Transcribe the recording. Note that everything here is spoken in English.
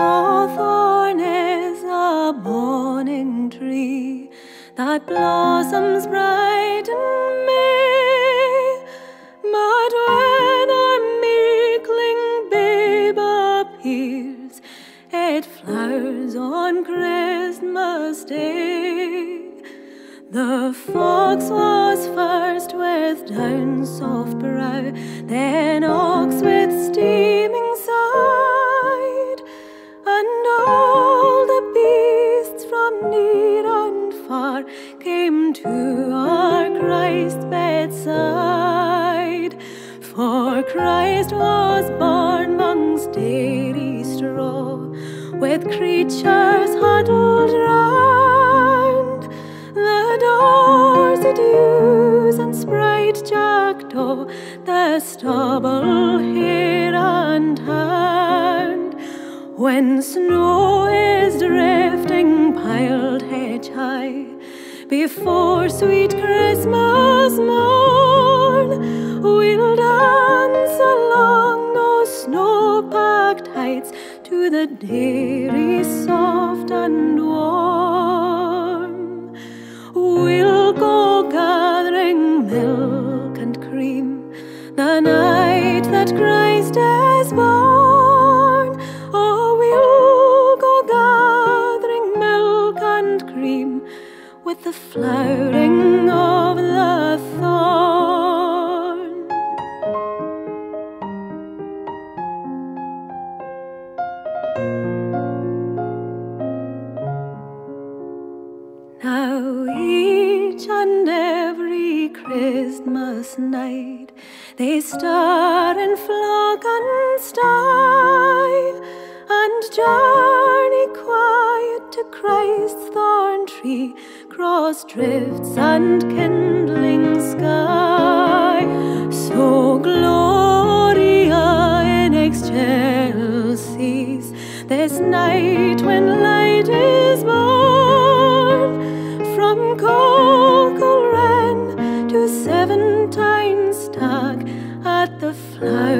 O thorn is a morning tree that blossoms bright in May. But when a meekling babe appears, it flowers on Christmas Day. The fox was first with down soft brow, then ox with steel. From near and far came to our Christ's bedside. For Christ was born amongst dairy straw, with creatures huddled round the dorsey dews and sprite jackdaw, the stubble hare and hound. When snow is drifting piled hedge high, before sweet Christmas morn, we'll dance along those snow-packed heights to the dairy soft and warm. We'll go gathering milk and cream the night that with the flowering of the thorn. Now each and every Christmas night they stir and flock and stye and journey quiet to Christ's tree, cross drifts and kindling sky. So gloria in excelsis, this night when light is born. From Colchran to seven times stuck at the flower.